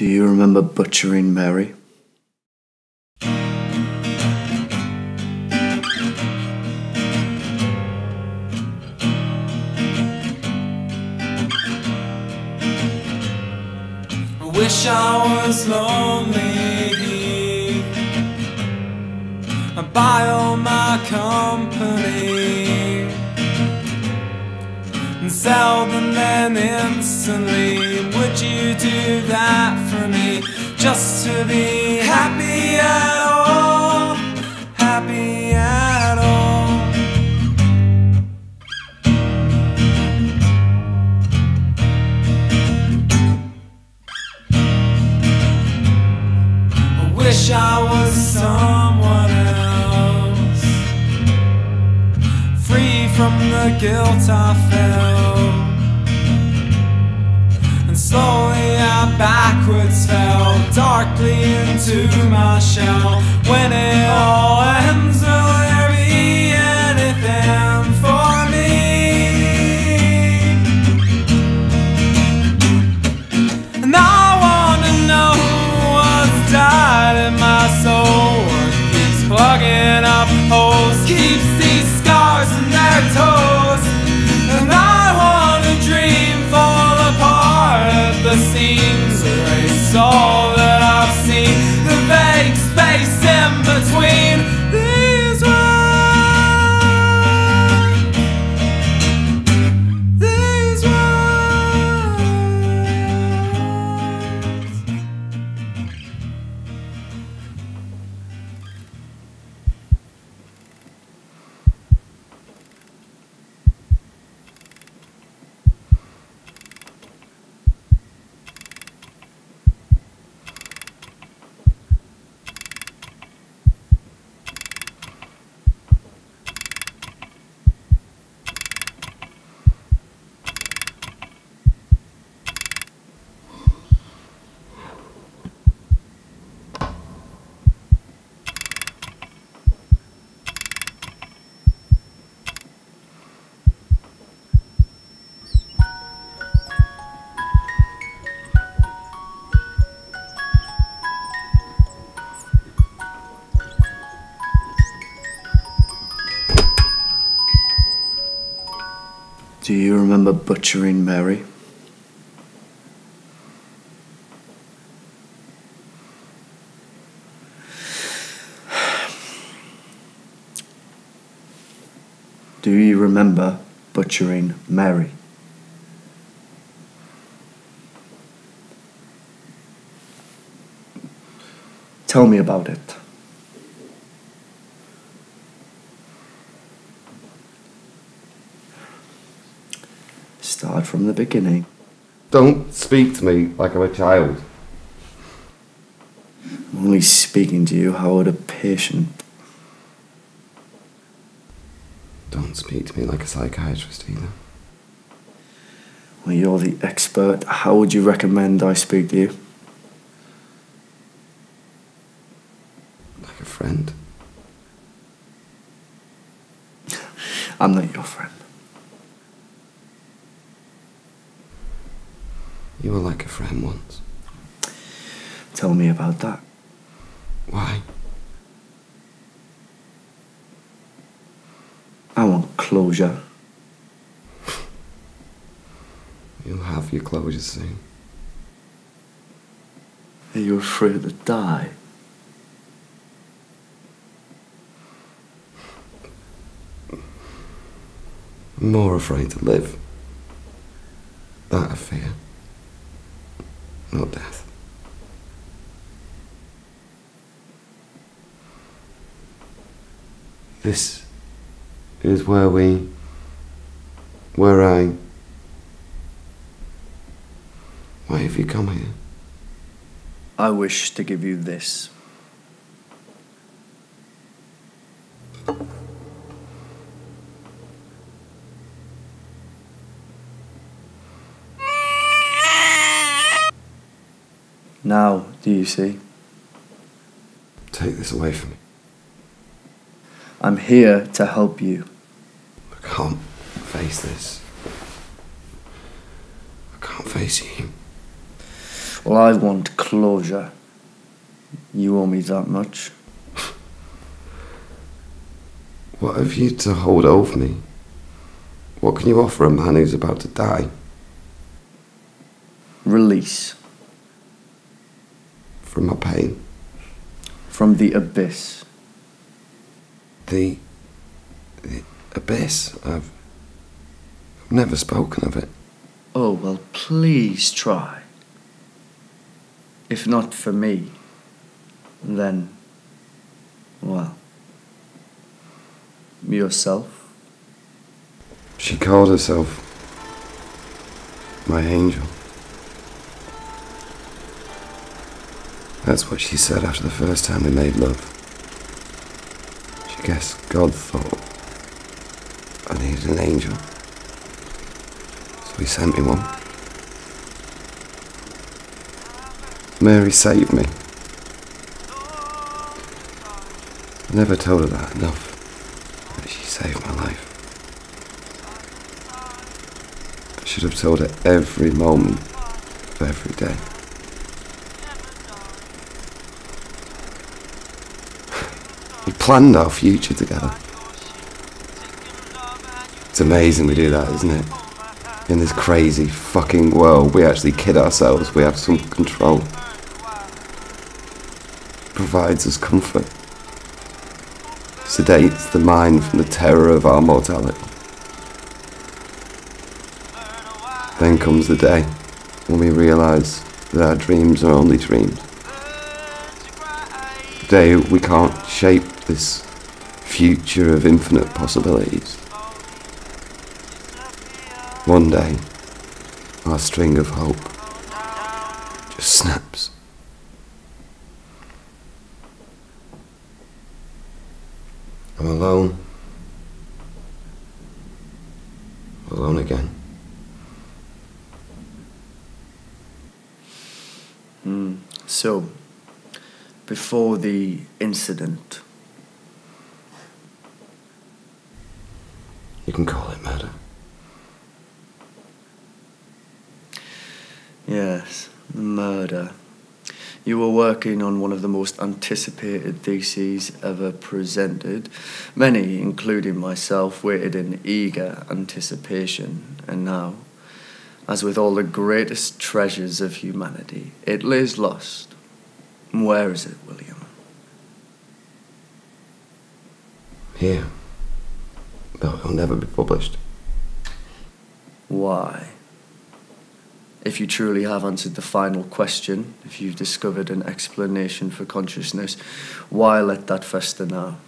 Do you remember butchering Mary? I wish I was lonely. I buy all my company sell them then instantly. Would you do that for me just to be happy at all? Happy at all? I wish I was someone from the guilt I felt, and slowly I backwards fell darkly into my shell. When it all ends, Do you remember butchering Mary? Do you remember butchering Mary? Tell me about it. Start from the beginning. Don't speak to me like I'm a child. I'm only speaking to you how would a patient. Don't speak to me like a psychiatrist either. Well, you're the expert. How would you recommend I speak to you? Like a friend. I'm not your friend. You were like a friend once. Tell me about that. Why? I want closure. You'll have your closure soon. Are you afraid to die? I'm more afraid to live. That I fear. Not death. This is where we. where I. Why have you come here? I wish to give you this. Now, do you see? Take this away from me. I'm here to help you. I can't face this. I can't face you. Well, I want closure. You owe me that much. What have you to hold over me? What can you offer a man who's about to die? Release From my pain? from the abyss. The. the abyss? I've. I've never spoken of it. Oh, well, please try. If not for me, then, well, yourself. She called herself. my angel. That's what she said after the first time we made love. She guessed God thought I needed an angel. So he sent me one. Mary saved me. I never told her that enough. That she saved my life. I should have told her every moment of every day. Planned our future together. It's amazing we do that, isn't it? In this crazy fucking world, we actually kid ourselves we have some control. Provides us comfort. Sedates the mind from the terror of our mortality. Then comes the day when we realise that our dreams are only dreams. The day we can't shape this future of infinite possibilities. One day, our string of hope just snaps. I'm alone. Alone again. Hmm. So, before the incident, You can call it murder. yes, murder. You were working on one of the most anticipated theses ever presented. Many, including myself, waited in eager anticipation, and now, as with all the greatest treasures of humanity, it lays lost. Where is it, William? Here. Though it'll never be published. Why? If you truly have answered the final question, if you've discovered an explanation for consciousness, why let that fester now?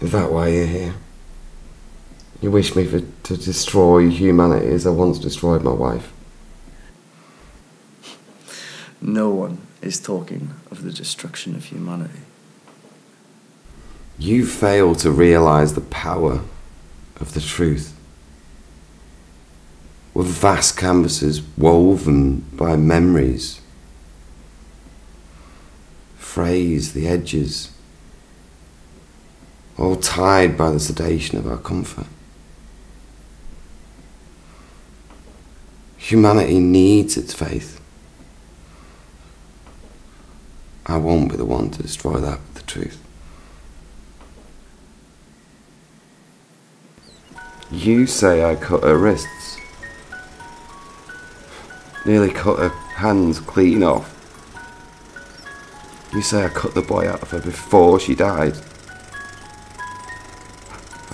Is that why you're here? You wish me for, to destroy humanity as I once destroyed my wife? No one is talking of the destruction of humanity. You fail to realize the power of the truth. With vast canvases woven by memories, frays, the edges, all tied by the sedation of our comfort. Humanity needs its faith. I won't be the one to destroy that with the truth. You say I cut her wrists. Nearly cut her hands clean off. You say I cut the boy out of her before she died.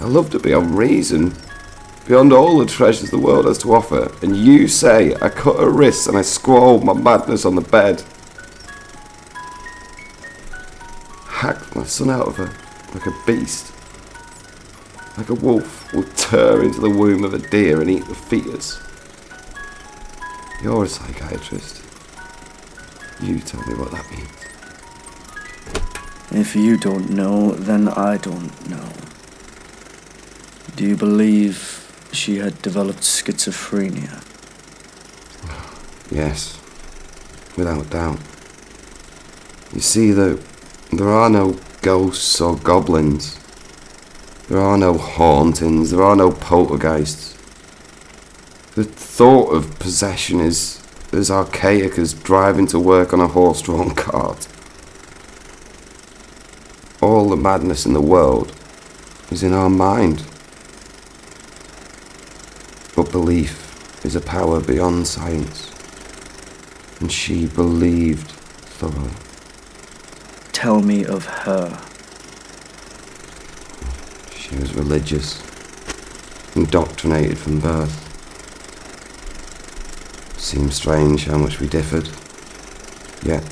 I loved her beyond reason, beyond all the treasures the world has to offer, and you say I cut her wrists and I squalled my madness on the bed. My son out of her like a beast. Like a wolf will tear into the womb of a deer and eat the fetus. You're a psychiatrist. You tell me what that means. If you don't know, then I don't know. Do you believe she had developed schizophrenia? Yes, without doubt. You see, though, there are no ghosts or goblins. There are no hauntings, there are no poltergeists. The thought of possession is as archaic as driving to work on a horse drawn cart. All the madness in the world is in our mind. But belief is a power beyond science. And she believed thoroughly. Tell me of her. She was religious, indoctrinated from birth. Seems strange how much we differed. Yet,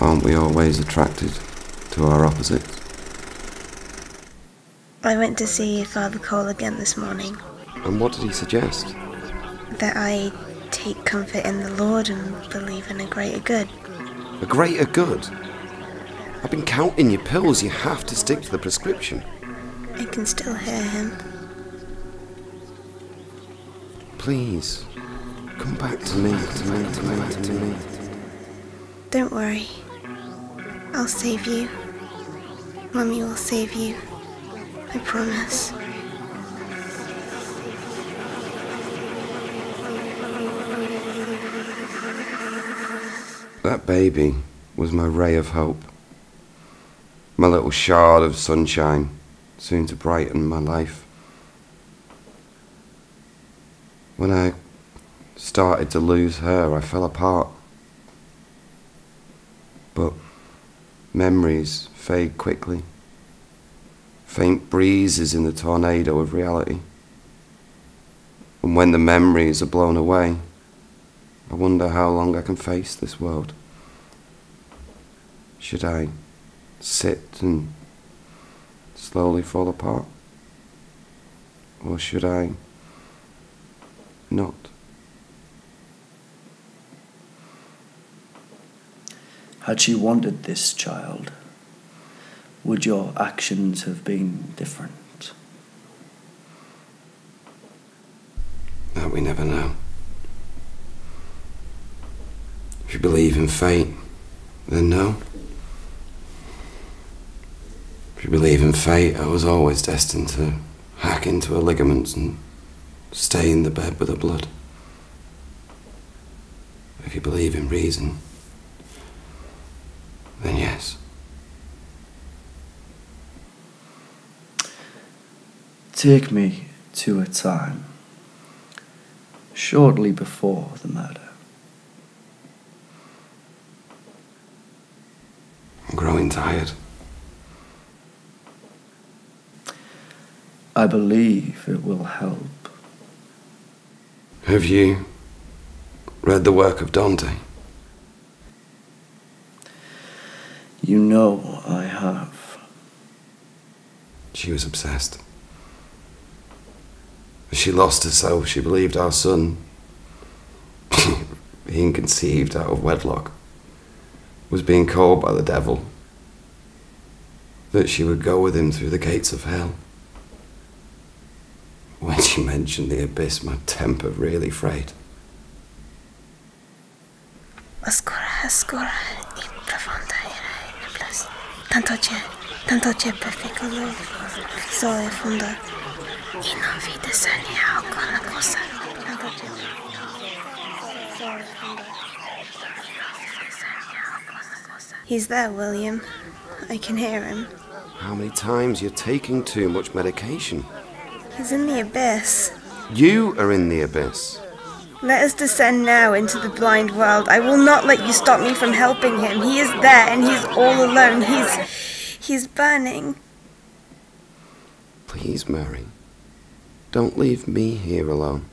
aren't we always attracted to our opposites? I went to see Father Cole again this morning. And what did he suggest? That I take comfort in the Lord and believe in a greater good. A greater good? I've been counting your pills. You have to stick to the prescription. I can still hear him. Please, come back to me, to me, to me, to me. Don't worry. I'll save you. Mummy will save you. I promise. That baby was my ray of hope. My little shard of sunshine, soon to brighten my life. When I started to lose her, I fell apart. But memories fade quickly. Faint breezes in the tornado of reality. And when the memories are blown away, I wonder how long I can face this world. Should I sit and slowly fall apart? Or should I not? Had she wanted this child, would your actions have been different? That we never know. If you believe in fate, then no. If you believe in fate, I was always destined to hack into her ligaments and stain the bed with her blood. If you believe in reason, then yes. Take me to a time shortly before the murder. I'm growing tired. I believe it will help. Have you read the work of Dante? You know I have. She was obsessed. She lost herself. She believed our son, being conceived out of wedlock, was being called by the devil. That she would go with him through the gates of hell. Mentioned the abyss, my temper really frayed. Oscura, oscura y profunda era la plaza. Tanto cię, tanto cię perfecolo, sole funda. I non vide segni alcuna cosa. Tanto cię. He's there, William. I can hear him. How many times you're taking too much medication? He's in the abyss. You are in the abyss. Let us descend now into the blind world. I will not let you stop me from helping him. He is there and he's all alone. He's he's burning. Please, Mary, don't leave me here alone.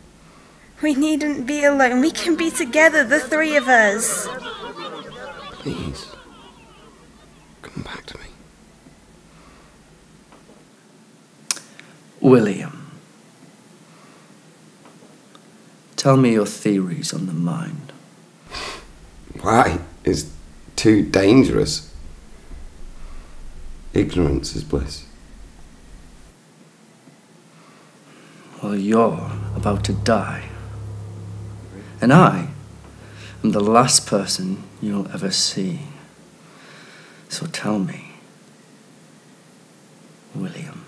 We needn't be alone. We can be together, the three of us. Please, come back to me. William, tell me your theories on the mind. Why is too dangerous? Ignorance is bliss. Well, you're about to die. And I am the last person you'll ever see. So tell me, William,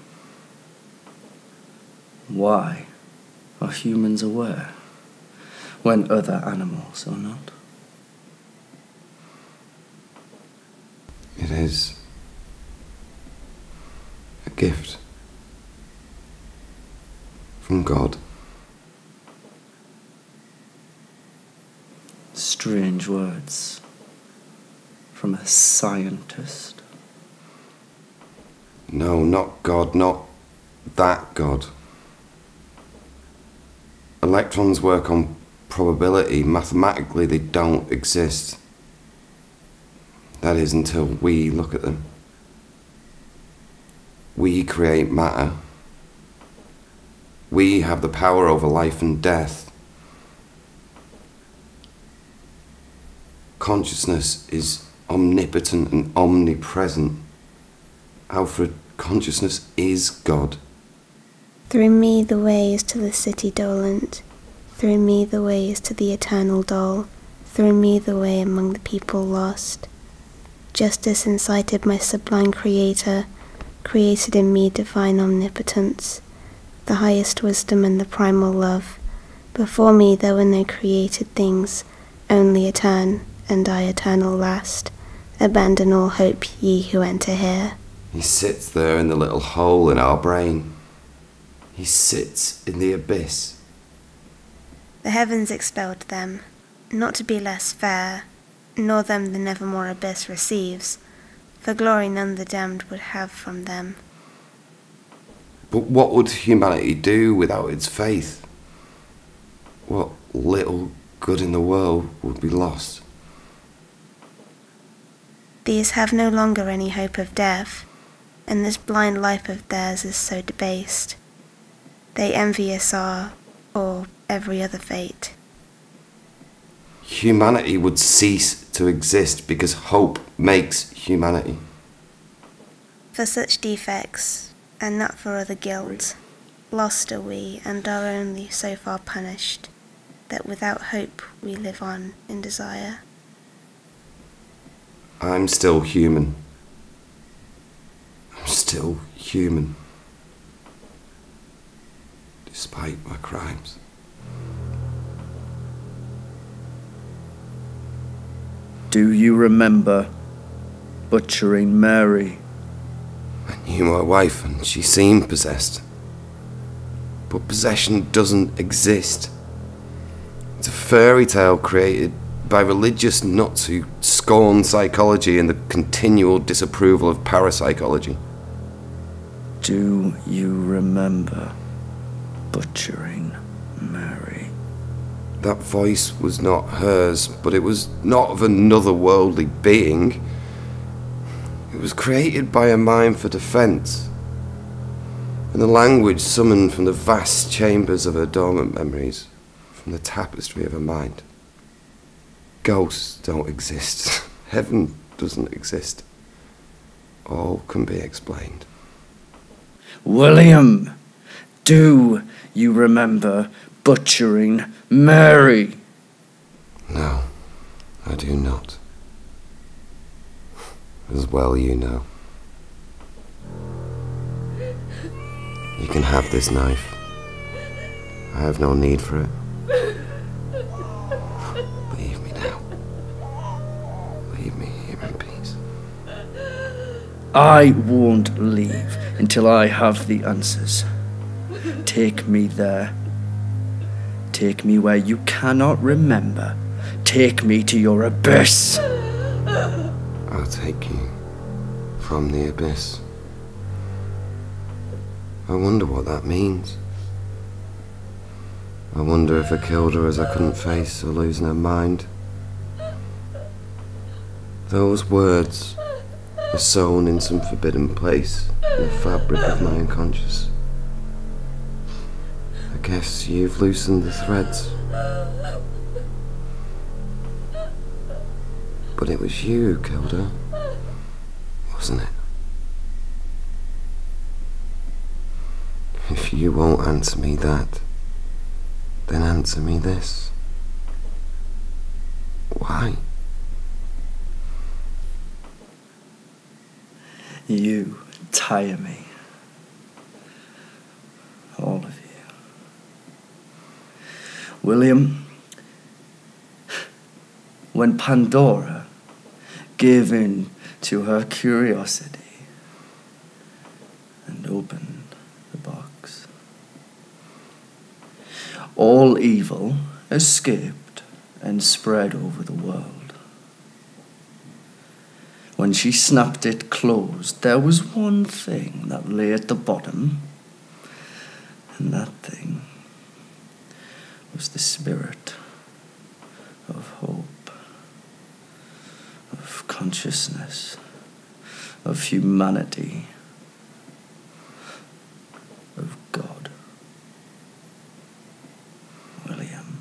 why are humans aware? when other animals are not. It is a gift from God. Strange words from a scientist. No, not God, not that God. Electrons work on probability. Mathematically, they don't exist. That is until we look at them. We create matter. We have the power over life and death. Consciousness is omnipotent and omnipresent. Alfred, consciousness is God. Through me the way is to the city dolent. Through me the way is to the eternal dole. Through me the way among the people lost. Justice incited my sublime creator, created in me divine omnipotence, the highest wisdom and the primal love. Before me there were no created things, only etern, and I eternal last. Abandon all hope, ye who enter here. He sits there in the little hole in our brain. He sits in the abyss. The heavens expelled them, not to be less fair, nor them the nethermore abyss receives, for glory none the damned would have from them. But what would humanity do without its faith? What little good in the world would be lost? These have no longer any hope of death, and this blind life of theirs is so debased. They envious are, or every other fate. Humanity would cease to exist because hope makes humanity. For such defects, and not for other guilt, lost are we, and are only so far punished, that without hope we live on in desire. I'm still human. I'm still human. Despite my crimes. Do you remember butchering Mary? I knew my wife and she seemed possessed. But possession doesn't exist. It's a fairy tale created by religious nuts who scorn psychology and the continual disapproval of parapsychology. Do you remember butchering Mary? That voice was not hers, but it was not of another worldly being. It was created by a mind for defense, and the language summoned from the vast chambers of her dormant memories, from the tapestry of her mind. Ghosts don't exist. Heaven doesn't exist. All can be explained. William, do you remember butchering Mary? No, I do not. As well you know. You can have this knife. I have no need for it. Leave me now. Leave me here in peace. I won't leave until I have the answers. Take me there. Take me where you cannot remember. Take me to your abyss. I'll take you from the abyss. I wonder what that means. I wonder if I killed her as I couldn't face her losing her mind. Those words are sewn in some forbidden place in the fabric of my unconscious. Guess you've loosened the threads. But it was you who killed her, wasn't it? If you won't answer me that, then answer me this. Why? You tire me. All of you. William, when Pandora gave in to her curiosity and opened the box. All evil escaped and spread over the world. When she snapped it closed, there was one thing that lay at the bottom, and that thing was the spirit of hope, of consciousness, of humanity, of God. William,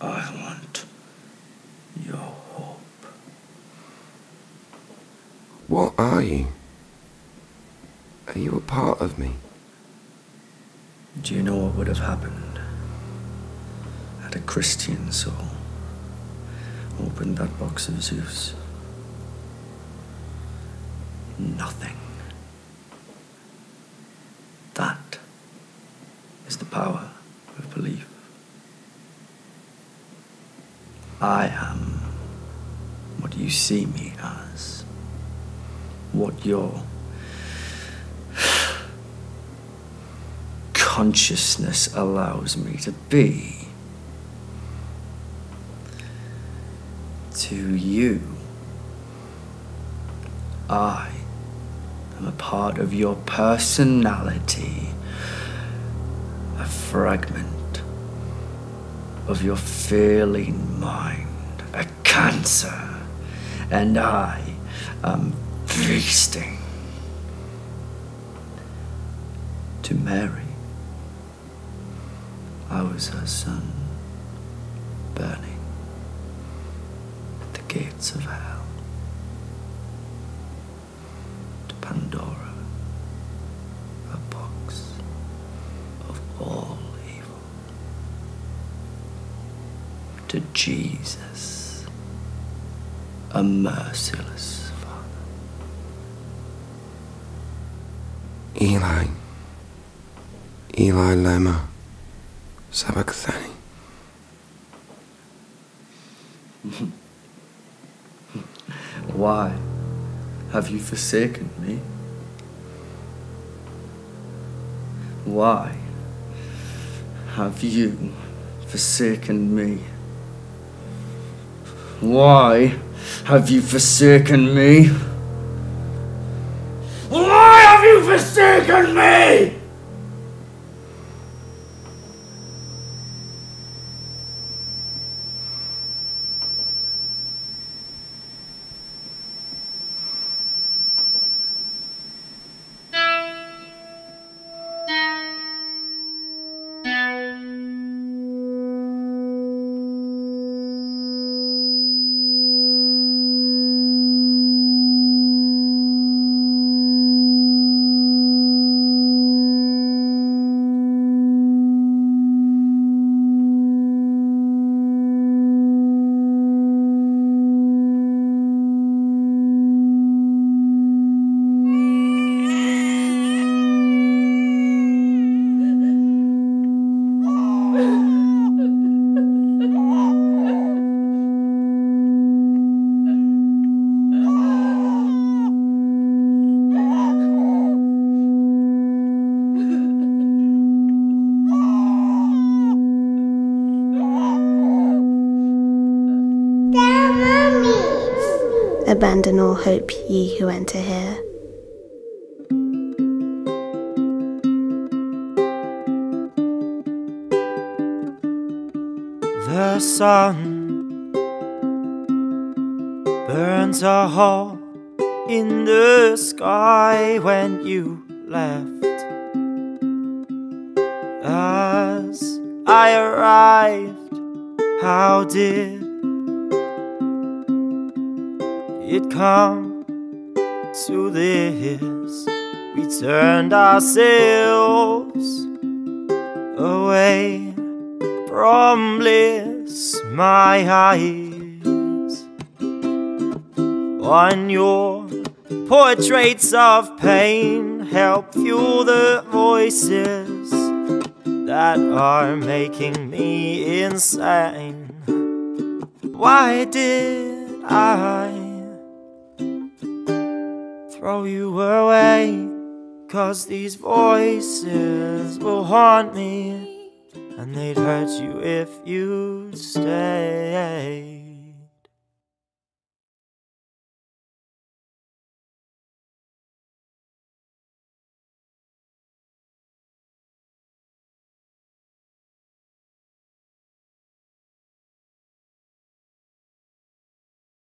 I want your hope. What are you? Are you a part of me? Do you know what would have happened had a Christian soul opened that box of Zeus? Nothing. That is the power of belief. I am what you see me as, what your consciousness allows me to be. To you, I am a part of your personality, a fragment of your failing mind, a cancer, and I am feasting to Mary. I was her son, burning at the gates of hell. To Pandora, a box of all evil. To Jesus, a merciless Father. Eli. Eli Lema. Sabachthani. Why have you forsaken me? Why have you forsaken me? Why have you forsaken me? Why have you forsaken me? Abandon all hope, ye who enter here. The sun burns a hole in the sky when you left. As I arrived, how did it come to this? We turned ourselves away from bliss, my eyes on your portraits of pain help fuel the voices that that are making me insane. Why did I throw you away? Cause these voices will haunt me, and they'd hurt you if you stay.